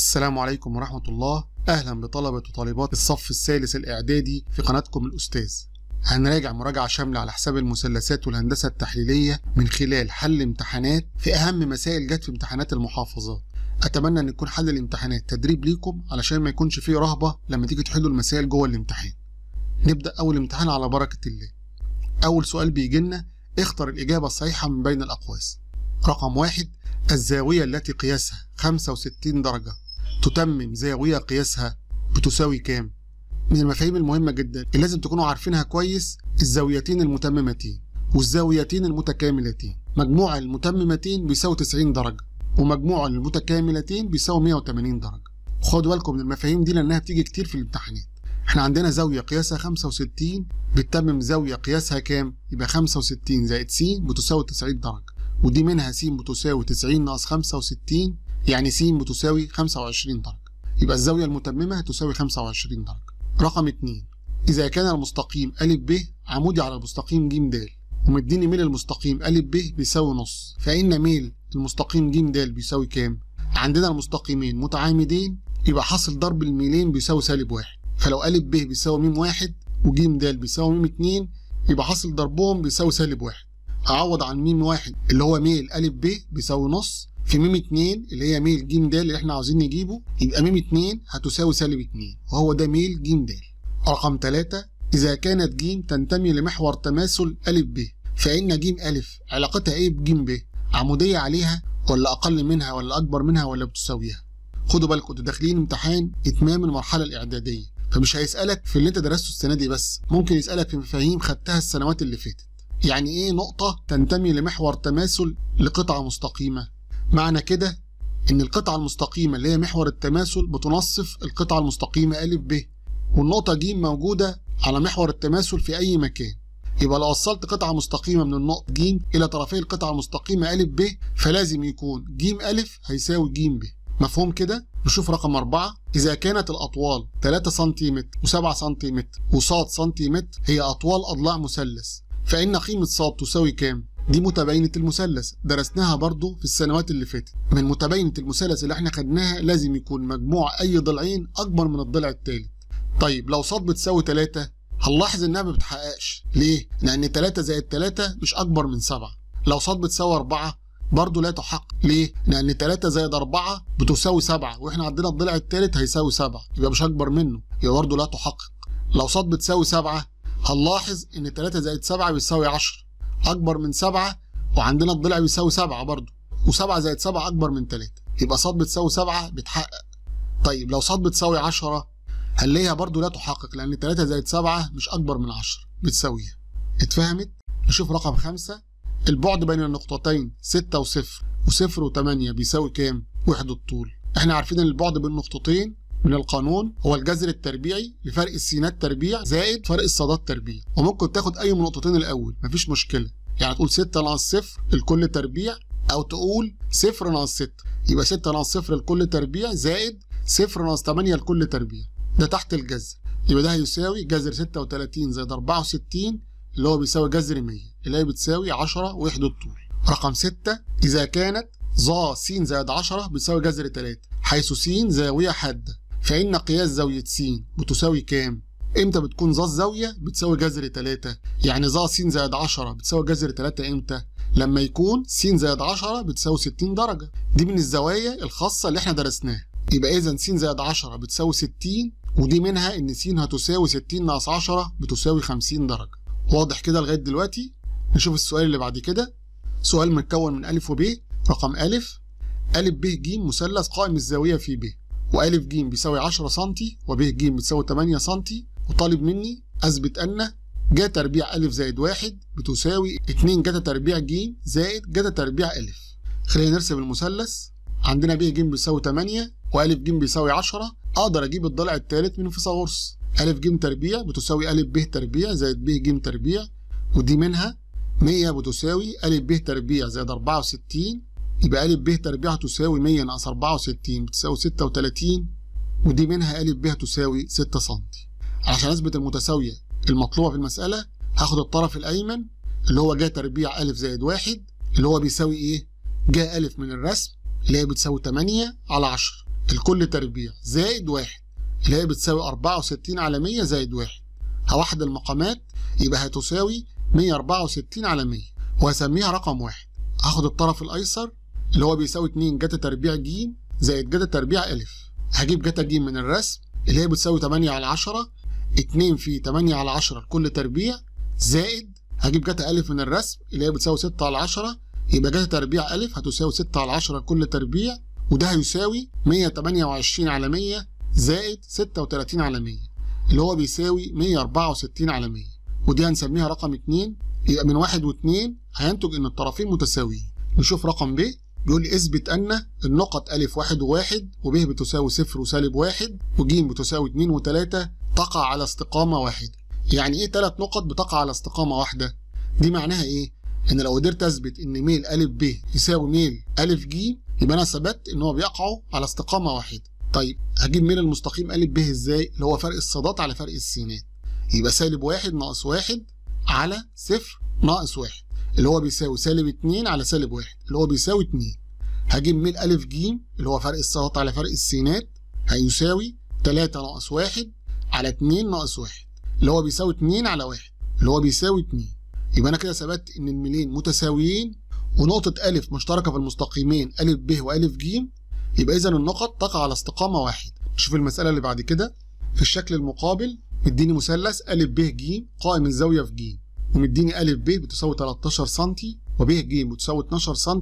السلام عليكم ورحمة الله. أهلا بطلبة وطالبات الصف الثالث الإعدادي في قناتكم الأستاذ. هنراجع مراجعة شاملة على حساب المثلثات والهندسة التحليلية من خلال حل امتحانات في أهم مسائل جت في امتحانات المحافظات. أتمنى أن يكون حل الامتحانات تدريب ليكم علشان ما يكونش فيه رهبة لما تيجي تحلوا المسائل جوه الامتحان. نبدأ أول امتحان على بركة الله. أول سؤال بيجي لنا اختر الإجابة الصحيحة من بين الأقواس. رقم واحد الزاوية التي قياسها 65 درجة. تتمم زاوية قياسها بتساوي كام؟ من المفاهيم المهمة جدا اللي لازم تكونوا عارفينها كويس الزاويتين المتممتين والزاويتين المتكاملتين مجموع المتممتين بيساوي 90 درجة ومجموع المتكاملتين بيساوي 180 درجة خدوا بالكم من المفاهيم دي لأنها بتيجي كتير في الامتحانات إحنا عندنا زاوية قياسها 65 بتتمم زاوية قياسها كام؟ يبقى 65 زائد س بتساوي 90 درجة ودي منها س بتساوي 90 ناقص 65 يعني س بتساوي 25 درجة. يبقى الزاوية المتممة تساوي 25 درجة. رقم 2 إذا كان المستقيم أ ب عمودي على المستقيم ج د ومديني ميل المستقيم أ ب بيساوي نص فإن ميل المستقيم ج د بيساوي كام؟ عندنا المستقيمين متعامدين يبقى حاصل ضرب الميلين بيساوي سالب واحد. فلو أ ب بيساوي م واحد وج د بيساوي م اتنين يبقى حاصل ضربهم بيساوي سالب واحد. أعوض عن م واحد اللي هو ميل أ ب بيساوي نص في م 2 اللي هي ميل ج د اللي إحنا عاوزين نجيبه يبقى م 2 هتساوي سالب 2 وهو ده ميل ج د رقم 3 إذا كانت ج تنتمي لمحور تماثل أ ب فإن ج أ علاقتها إيه بج ب؟ عمودية عليها ولا أقل منها ولا أكبر منها ولا بتساويها؟ خدوا بالكم أنتوا داخلين امتحان إتمام المرحلة الإعدادية فمش هيسألك في اللي أنت درسته السنة دي بس ممكن يسألك في مفاهيم خدتها السنوات اللي فاتت يعني إيه نقطة تنتمي لمحور تماثل لقطعة مستقيمة؟ معنى كده إن القطعة المستقيمة اللي هي محور التماثل بتنصف القطعة المستقيمة أ ب والنقطة ج موجودة على محور التماثل في أي مكان يبقى لو وصلت قطعة مستقيمة من النقط ج إلى طرفي القطعة المستقيمة أ ب فلازم يكون ج أ هيساوي ج ب مفهوم كده؟ نشوف رقم أربعة إذا كانت الأطوال 3 سم و7 سم وصاد سنتيمتر هي أطوال أضلاع مثلث فإن قيمة صاد تساوي كام؟ دي متباينة المثلث درسناها برضو في السنوات اللي فاتت. من متباينة المثلث اللي إحنا خدناها لازم يكون مجموع أي ضلعين أكبر من الضلع الثالث طيب لو صاد بتساوي 3 هنلاحظ إنها ما بتحققش. ليه؟ لأن 3 زائد 3 مش أكبر من 7 لو صاد بتساوي 4 برضه لا تحقق ليه؟ لأن 3 زائد 4 بتساوي 7 وإحنا عندنا الضلع الثالث هيساوي 7 يبقى مش أكبر منه يبقى برضه لا تحقق. لو صاد بتساوي 7 هنلاحظ إن 3 زائد 7 بيساوي 10 أكبر من 7 وعندنا الضلع بيساوي 7 برضه و7 زائد 7 أكبر من 3 يبقى صاد بتساوي 7 بتحقق طيب لو صاد بتساوي 10 هنلاقيها برضه لا تحقق لأن 3 زائد 7 مش أكبر من 10 بتساويها اتفهمت؟ نشوف رقم 5 البعد بين النقطتين 6 و0 و0 و8 بيساوي كام؟ وحدة طول إحنا عارفين إن البعد بين النقطتين من القانون هو الجذر التربيعي لفرق السينات تربيع زائد فرق الصادات تربيع. وممكن تاخد أي من النقطتين الأول مفيش مشكلة. يعني تقول 6 ناقص 0 الكل تربيع أو تقول 0 ناقص 6 يبقى 6 ناقص 0 الكل تربيع زائد 0 ناقص 8 الكل تربيع. ده تحت الجذر. يبقى ده هيساوي جذر 36 زائد 64 اللي هو بيساوي جذر 100 اللي هي بتساوي 10 وحدة طول رقم 6 إذا كانت ظا س زائد 10 بتساوي جذر 3 حيث س زاوية حادة. فإن قياس زاوية س بتساوي كام؟ إمتى بتكون ظا الزاوية بتساوي جذر 3 يعني ظا س زائد 10 بتساوي جذر 3 إمتى؟ لما يكون س زائد 10 بتساوي 60 درجة. دي من الزوايا الخاصة اللي إحنا درسناها. يبقى إذا س زائد 10 بتساوي 60 ودي منها إن س هتساوي 60 ناقص 10 بتساوي 50 درجة. واضح كده لغاية دلوقتي؟ نشوف السؤال اللي بعد كده. سؤال متكون من أ وب رقم أ أ ب ج مثلث قائم الزاوية في ب. وأ ج بيساوي 10 سم وب ج بتساوي 8 سم وطالب مني أثبت أن ج تربيع أ زائد 1 بتساوي 2 ج تربيع ج زائد ج تربيع أ خلينا نرسم المثلث. عندنا ب ج بيساوي 8 وأ ج بيساوي 10 أقدر أجيب الضلع الثالث من فيثاغورس أ ج تربيع بتساوي أ ب تربيع زائد ب ج تربيع ودي منها 100 بتساوي أ ب تربيع زائد 64 يبقى أ ب تربيع تساوي 100 ناقص 64 بتساوي 36 ودي منها أ ب تساوي 6 سم عشان أثبت المتساوية المطلوبة في المسألة هاخد الطرف الأيمن اللي هو ج تربيع أ زائد 1 اللي هو بيساوي إيه؟ ج أ من الرسم اللي هي بتساوي 8 على 10 الكل تربيع زائد واحد اللي هي بتساوي 64 على 100 زائد واحد. هوحد المقامات يبقى هتساوي 164 على 100 وهسميها رقم واحد. هاخد الطرف الأيسر اللي هو بيساوي 2 جتا تربيع ج زائد جتا تربيع ألف. هجيب جتا ج من الرسم اللي هي بتساوي 8 على 10 2 في 8 على 10 الكل تربيع زائد هجيب جتا ألف من الرسم اللي هي بتساوي 6 على 10 يبقى جتا تربيع ألف هتساوي 6 على 10 الكل تربيع وده هيساوي 128 على 100 زائد 36 على 100 اللي هو بيساوي 164 على 100 ودي هنسميها رقم 2 يبقى من 1 و2 هينتج إن الطرفين متساويين. نشوف رقم ب بيقول لي اثبت أن النقط ا واحد وواحد وب بتساوي صفر وسالب واحد وج بتساوي 2 و3 تقع على استقامة واحدة يعني إيه ثلاث نقط بتقع على استقامة واحدة؟ دي معناها إيه؟ إن لو قدرت أثبت إن ميل ا ب يساوي ميل ا ج يبقى أنا ثبت إن هو بيقعوا على استقامة واحدة طيب هجيب ميل المستقيم ا ب إزاي؟ اللي هو فرق الصادات على فرق السينات. يبقى سالب واحد ناقص واحد على صفر ناقص واحد. اللي هو بيساوي سالب اتنين على سالب واحد اللي هو بيساوي اتنين. هجيب ميل أ ج اللي هو فرق الصادات على فرق السينات هيساوي تلاتة ناقص واحد على اتنين ناقص واحد اللي هو بيساوي اتنين على واحد اللي هو بيساوي اتنين. يبقى أنا كده ثبت إن الميلين متساويين ونقطة أ مشتركة في المستقيمين أ ب وأ ج يبقى إذا النقط تقع على استقامة واحد. نشوف المسألة اللي بعد كده. في الشكل المقابل مديني مثلث أ ب ج قائم الزاوية في ج ومديني أ ب بتساوي 13 سم وب ج بتساوي 12 سم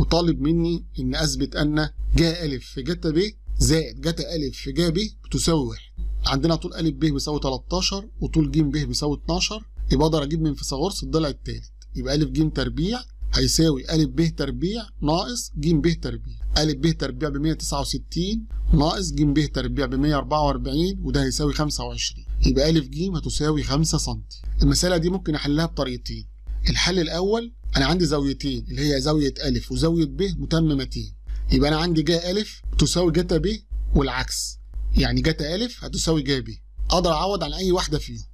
وطالب مني إن أثبت أن جا أ في جتا ب زائد جتا أ في جا ب بتساوي واحد. عندنا طول أ ب بيساوي 13 وطول ج ب بيساوي 12 يبقى أقدر أجيب من فيثاغورس الضلع الثالث يبقى أ ج تربيع هيساوي أ ب تربيع ناقص ج ب تربيع. أ ب تربيع ب 169 ناقص ج ب تربيع ب 144 وده هيساوي 25 يبقى أ ج هتساوي 5 سم المسألة دي ممكن أحلها بطريقتين. الحل الأول أنا عندي زاويتين اللي هي زاوية أ وزاوية ب متممتين يبقى أنا عندي جا أ تساوي جتا ب والعكس. يعني جتا أ هتساوي جا ب. أقدر أعوض عن أي واحدة فيهم.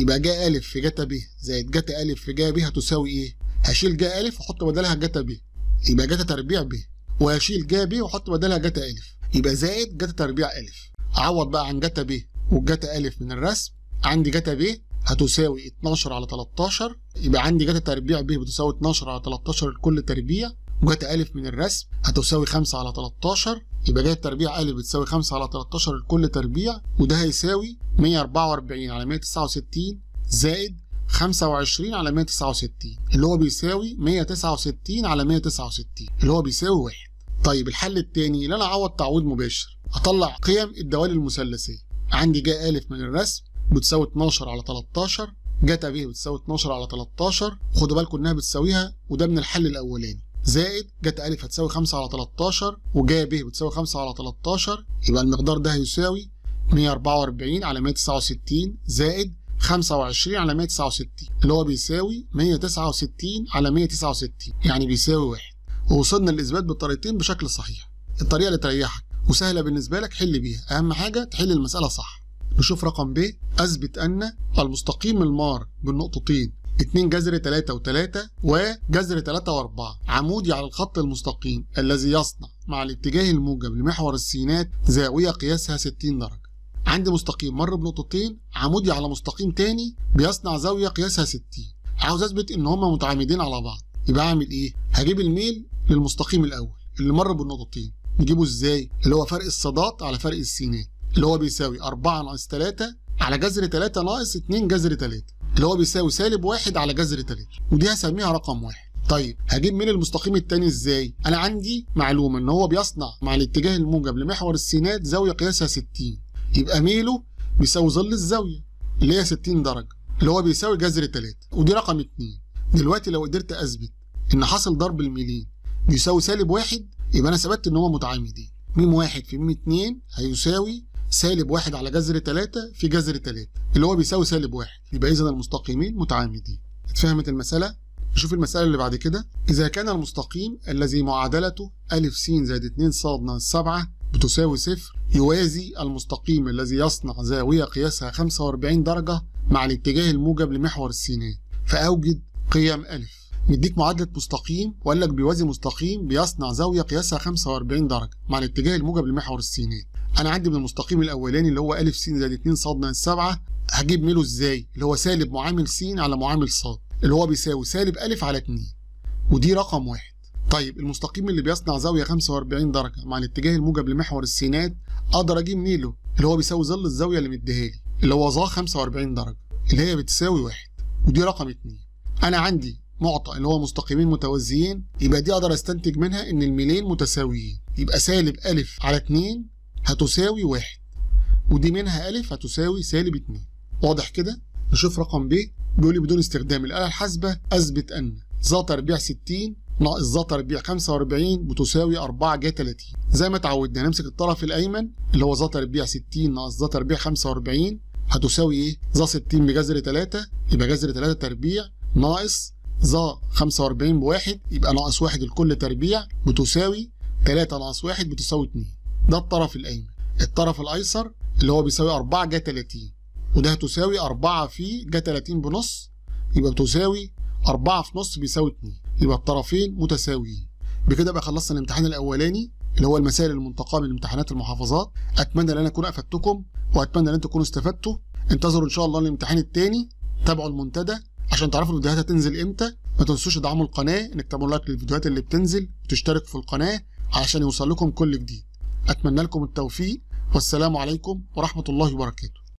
يبقى جا أ في جتا ب زائد جتا أ في جا ب هتساوي إيه؟ هشيل جا أ وأحط بدلها جتا ب. يبقى جتا تربيع ب. وهشيل جا ب وأحط بدلها جتا أ يبقى زائد جتا تربيع أ أعوض بقى عن جتا ب. والجتا أ من الرسم عندي جتا ب هتساوي 12 على 13 يبقى عندي جتا تربيع ب بتساوي 12 على 13 الكل تربيع وجتا أ من الرسم هتساوي 5 على 13 يبقى جتا تربيع أ بتساوي 5 على 13 الكل تربيع وده هيساوي 144 على 169 زائد 25 على 169 اللي هو بيساوي 169 على 169 اللي هو بيساوي 1 طيب الحل الثاني اللي أنا أعوض تعويض مباشر أطلع قيم الدوال المثلثية. عندي جا أ من الرسم بتساوي 12 على 13 جتا ب بتساوي 12 على 13 خدوا بالكم إنها بتساويها وده من الحل الأولاني. زائد جتا أ هتساوي 5 على 13 وجا ب بتساوي 5 على 13 يبقى المقدار ده هيساوي 144 على 169 زائد 25 على 169 اللي هو بيساوي 169 على 169 يعني بيساوي 1 ووصلنا للإثبات بالطريقتين بشكل صحيح. الطريقة اللي تريحك. وسهلة بالنسبة لك حل بيها. أهم حاجة تحل المسألة صح. نشوف رقم ب أثبت أن المستقيم المار بالنقطتين 2 جذر 3 و3 وجذر 3 و4 عمودي على الخط المستقيم الذي يصنع مع الاتجاه الموجب لمحور السينات زاوية قياسها 60 درجة. عندي مستقيم مر بنقطتين عمودي على مستقيم تاني بيصنع زاوية قياسها 60 عاوز أثبت إن هما متعامدين على بعض. يبقى أعمل إيه؟ هجيب الميل للمستقيم الأول اللي مر بالنقطتين. نجيبه إزاي؟ اللي هو فرق الصادات على فرق السينات. اللي هو بيساوي 4 ناقص 3 على جذر 3 ناقص 2 جذر 3 اللي هو بيساوي سالب 1 على جذر 3 ودي هسميها رقم 1 طيب هجيب من المستقيم الثاني إزاي؟ أنا عندي معلومة إن هو بيصنع مع الاتجاه الموجب لمحور السينات زاوية قياسها 60 يبقى ميله بيساوي ظل الزاوية اللي هي 60 درجة اللي هو بيساوي جذر 3 ودي رقم 2 دلوقتي لو قدرت أثبت إن حاصل ضرب الميلين بيساوي سالب واحد يبقى أنا ثبت إن هما متعامدين ميم واحد في ميم اتنين هيساوي سالب واحد على جذر تلاتة في جذر تلاتة. اللي هو بيساوي سالب واحد. يبقى اذا المستقيمين متعامدين اتفهمت المسألة؟ نشوف المسألة اللي بعد كده. إذا كان المستقيم الذي معادلته أ س زائد 2 ص ناقص 7 بتساوي صفر يوازي المستقيم الذي يصنع زاوية قياسها 45 درجة مع الاتجاه الموجب لمحور السينات. فأوجد قيم أ مديك معادلة مستقيم وقال لك بيوازي مستقيم بيصنع زاوية قياسها 45 درجة مع الاتجاه الموجب لمحور السينات أنا عندي من المستقيم الأولاني اللي هو أ س زائد 2 ص ناقص 7 هجيب ميله إزاي؟ اللي هو سالب معامل س على معامل ص اللي هو بيساوي سالب أ على 2 ودي رقم واحد. طيب المستقيم اللي بيصنع زاوية 45 درجة مع الاتجاه الموجب لمحور السينات أقدر أجيب ميله اللي هو بيساوي ظل الزاوية اللي مديها لي اللي هو ظا 45 درجة اللي هي بتساوي واحد. ودي رقم اتنين. أنا عندي معطى اللي هو مستقيمين متوازيين يبقى دي أقدر أستنتج منها إن الميلين متساويين. يبقى سالب ا على 2 هتساوي واحد. ودي منها ا هتساوي سالب 2 واضح كده؟ نشوف رقم ب بيقول لي بدون استخدام الآلة الحاسبة أثبت أن ظا تربيع 60 ناقص ظا تربيع 45 بتساوي 4 جا 30 زي ما اتعودنا نمسك الطرف الأيمن اللي هو ظا تربيع 60 ناقص ظا تربيع 45 هتساوي إيه؟ ظا 60 بجذر 3 يبقى جذر 3 تربيع ناقص ظا 45 بواحد يبقى ناقص واحد الكل تربيع بتساوي 3 ناقص واحد بتساوي 2 ده الطرف الأيمن. الطرف الأيسر اللي هو بيساوي 4 جا 30 وده هتساوي 4 في جا 30 بنص يبقى بتساوي 4 في نص بيساوي 2 يبقى الطرفين متساويين. بكده بقى خلصنا الامتحان الأولاني اللي هو المسائل المنتقاة من امتحانات المحافظات. أتمنى إن أنا أكون أفدتكم وأتمنى إن أنتم تكونوا استفدتوا. انتظروا إن شاء الله الامتحان الثاني تابعوا المنتدى. عشان تعرفوا الفيديوهات هتنزل إمتى ما تنسوش تدعموا القناة انك تعملوا لايك للفيديوهات اللي بتنزل وتشتركوا في القناة علشان يوصل لكم كل جديد. أتمنى لكم التوفيق والسلام عليكم ورحمة الله وبركاته.